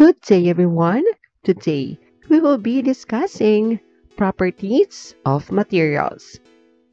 Good day, everyone. Today, we will be discussing properties of materials.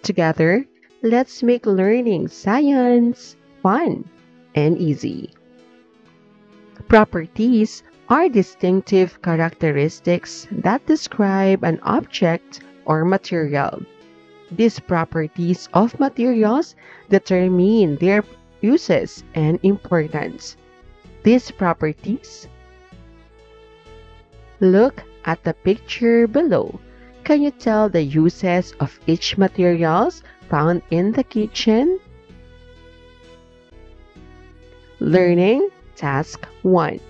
Together, let's make learning science fun and easy. Properties are distinctive characteristics that describe an object or material. These properties of materials determine their uses and importance. These properties Look at the picture below. Can you tell the uses of each materials found in the kitchen? Learning Task 1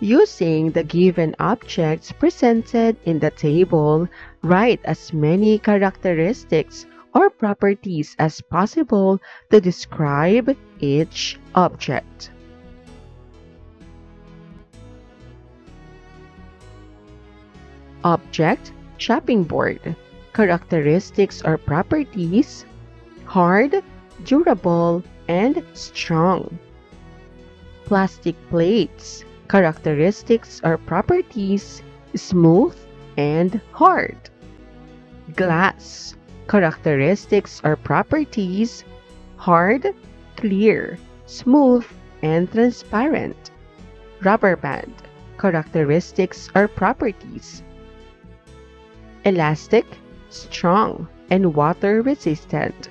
Using the given objects presented in the table, write as many characteristics or properties as possible to describe each object. Object, chopping board. Characteristics or properties hard, durable, and strong. Plastic plates. Characteristics or properties smooth and hard. Glass. Characteristics or properties hard, clear, smooth, and transparent. Rubber band. Characteristics or properties elastic, strong, and water resistant.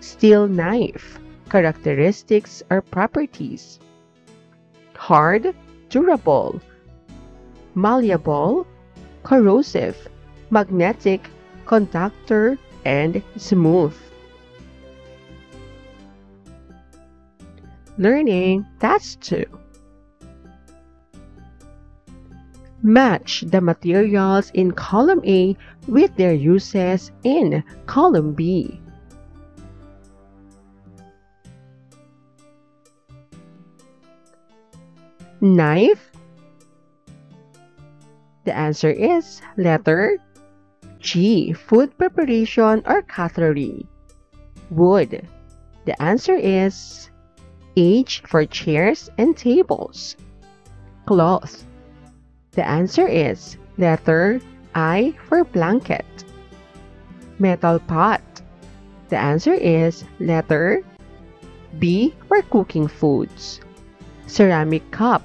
Steel knife characteristics or properties hard, durable, malleable, corrosive, magnetic, conductor, and smooth. Learning Task 2 Match the materials in column A with their uses in column B. Knife. The answer is letter G. Food preparation or cutlery. Wood. The answer is H for chairs and tables. Cloth. The answer is letter I for blanket. Metal pot. The answer is letter B for cooking foods. Ceramic cup.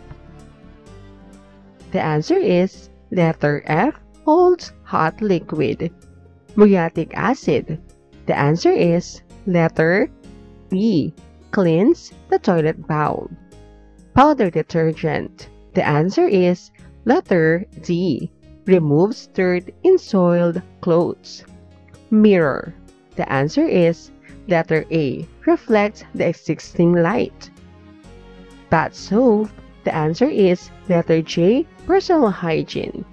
The answer is letter F holds hot liquid. Muriatic acid. The answer is letter B cleans the toilet bowl. Powder detergent. The answer is Letter D. Removes dirt in soiled clothes. Mirror. The answer is letter A. Reflects the existing light. Bath soap. The answer is letter J. Personal hygiene.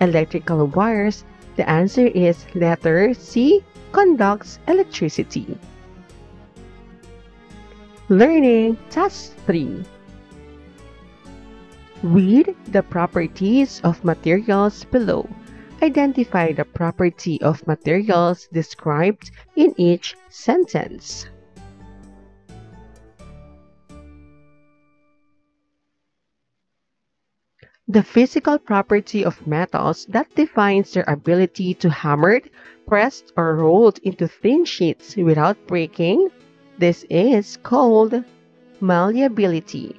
Electrical wires. The answer is letter C. Conducts electricity. Learning Task 3 Read the properties of materials below. Identify the property of materials described in each sentence. The physical property of metals that defines their ability to hammered, pressed, or rolled into thin sheets without breaking, this is called malleability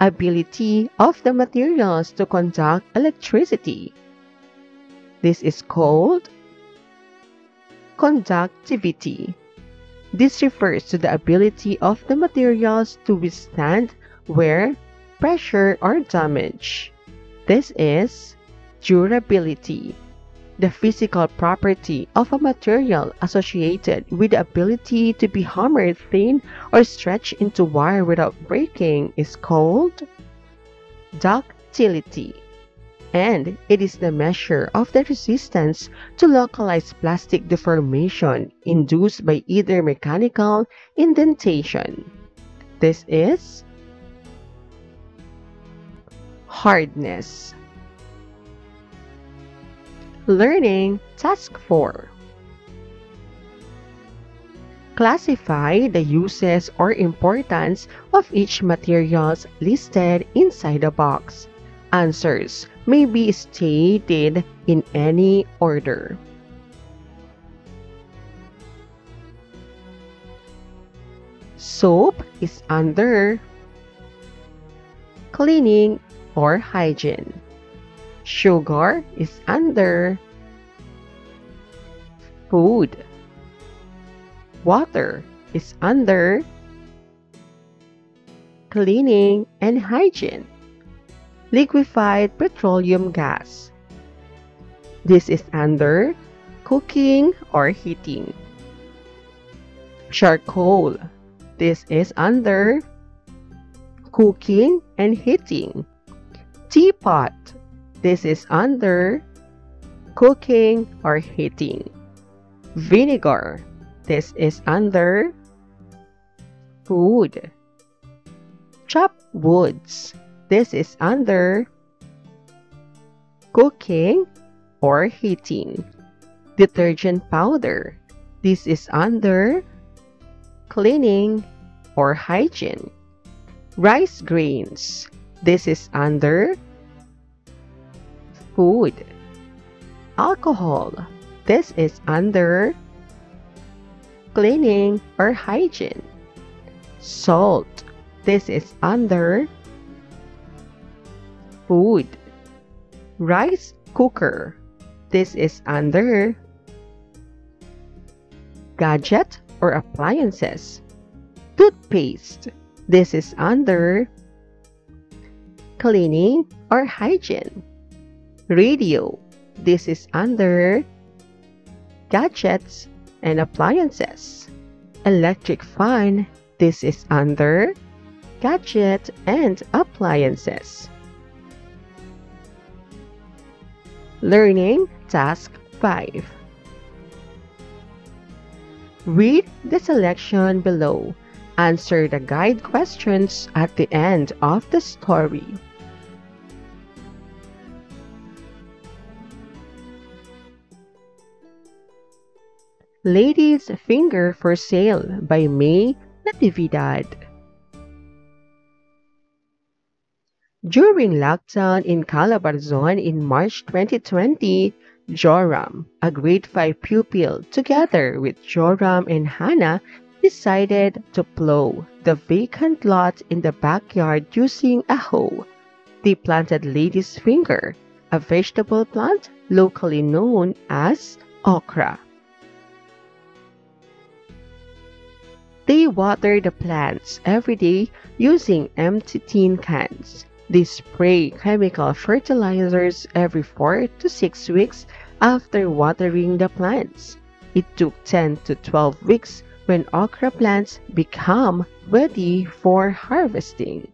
ability of the materials to conduct electricity. This is called conductivity. This refers to the ability of the materials to withstand wear, pressure, or damage. This is durability the physical property of a material associated with the ability to be hammered thin or stretched into wire without breaking is called ductility. And it is the measure of the resistance to localized plastic deformation induced by either mechanical indentation. This is hardness. Learning Task 4 Classify the uses or importance of each materials listed inside the box. Answers may be stated in any order. Soap is under cleaning or hygiene. Sugar is under food. Water is under cleaning and hygiene. Liquefied petroleum gas. This is under cooking or heating. Charcoal. This is under cooking and heating. Teapot. This is under cooking or heating. Vinegar. This is under food. Chop woods. This is under cooking or heating. Detergent powder. This is under cleaning or hygiene. Rice grains. This is under food. Alcohol. This is under cleaning or hygiene. Salt. This is under food. Rice cooker. This is under gadget or appliances. Toothpaste. This is under cleaning or hygiene. Radio. This is under gadgets and appliances. Electric fan. This is under gadget and appliances. Learning Task 5 Read the selection below. Answer the guide questions at the end of the story. Lady's Finger for Sale by May Natividad. During lockdown in Calabarzon in March 2020, Joram, a grade 5 pupil, together with Joram and Hannah, decided to plow the vacant lot in the backyard using a hoe. They planted lady's finger, a vegetable plant locally known as okra. They water the plants every day using empty tin cans. They spray chemical fertilizers every 4 to 6 weeks after watering the plants. It took 10 to 12 weeks when okra plants become ready for harvesting.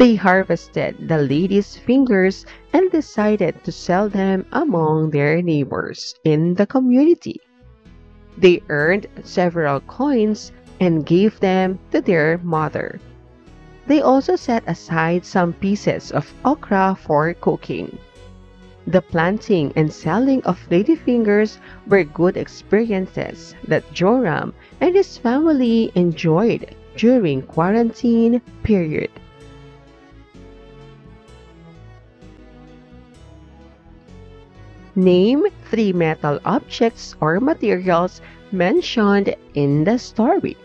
They harvested the lady's fingers and decided to sell them among their neighbors in the community. They earned several coins and gave them to their mother. They also set aside some pieces of okra for cooking. The planting and selling of ladyfingers were good experiences that Joram and his family enjoyed during quarantine period. Name three metal objects or materials mentioned in the story.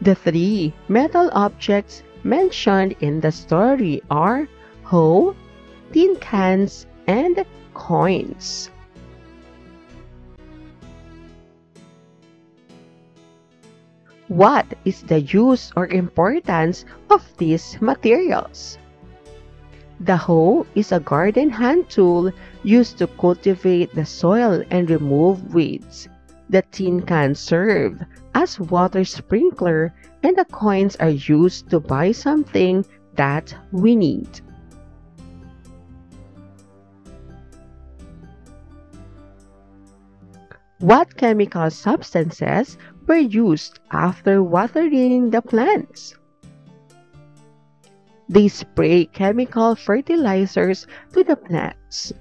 The three metal objects mentioned in the story are hoe, tin cans, and coins. What is the use or importance of these materials? The hoe is a garden hand tool used to cultivate the soil and remove weeds. The tin can serve as water sprinkler and the coins are used to buy something that we need. What chemical substances were used after watering the plants? They spray chemical fertilizers to the plants.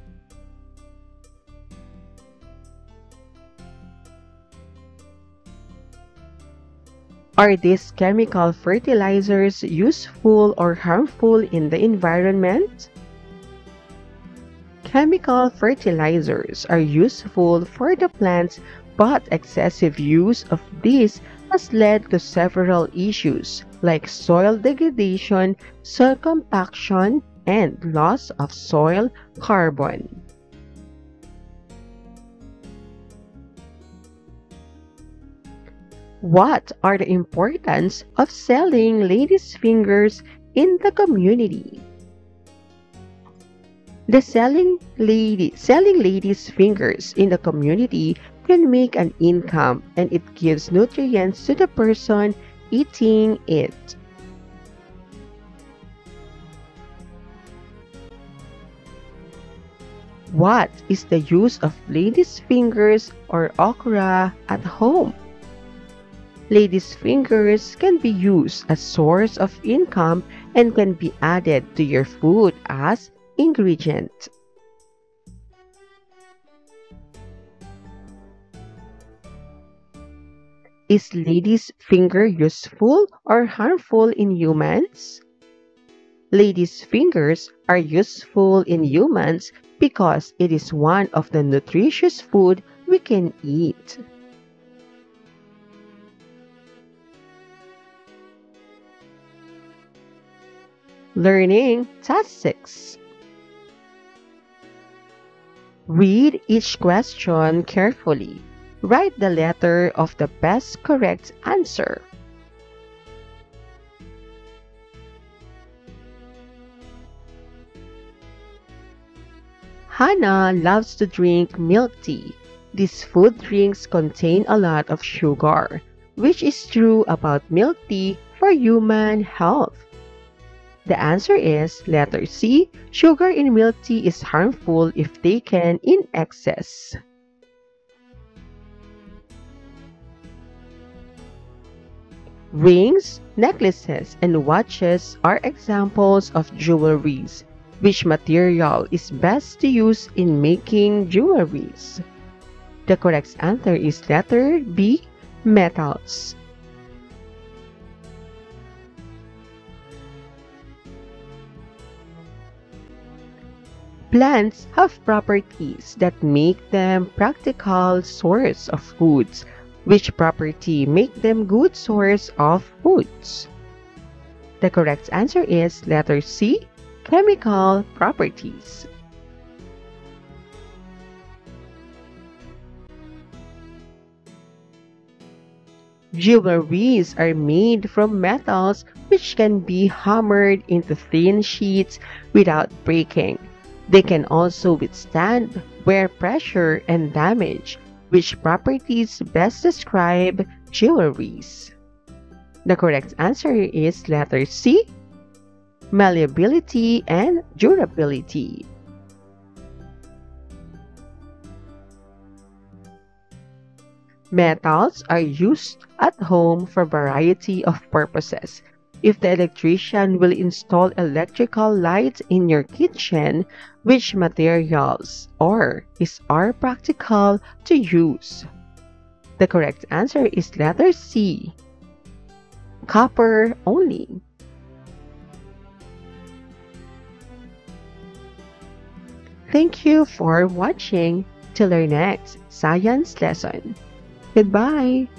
Are these chemical fertilizers useful or harmful in the environment? Chemical fertilizers are useful for the plants but excessive use of these has led to several issues like soil degradation, soil compaction, and loss of soil carbon. What are the importance of selling ladies' fingers in the community? The selling lady selling ladies' fingers in the community can make an income and it gives nutrients to the person eating it. What is the use of ladies' fingers or okra at home? Ladies' fingers can be used as source of income and can be added to your food as ingredient. Is lady's finger useful or harmful in humans? Lady's fingers are useful in humans because it is one of the nutritious food we can eat. Learning Task 6 Read each question carefully. Write the letter of the best correct answer. Hannah loves to drink milk tea. These food drinks contain a lot of sugar, which is true about milk tea for human health. The answer is letter C. Sugar in milk tea is harmful if taken in excess. Rings, necklaces, and watches are examples of jewelries. Which material is best to use in making jewelries? The correct answer is letter B, metals. Plants have properties that make them practical source of foods, which property make them good source of foods. The correct answer is letter C, chemical properties. Jewelries are made from metals which can be hammered into thin sheets without breaking. They can also withstand wear pressure and damage, which properties best describe jewelries. The correct answer is letter C, malleability and durability. Metals are used at home for variety of purposes, if the electrician will install electrical lights in your kitchen, which materials or is are practical to use? The correct answer is letter C. Copper only. Thank you for watching. Till our next science lesson. Goodbye.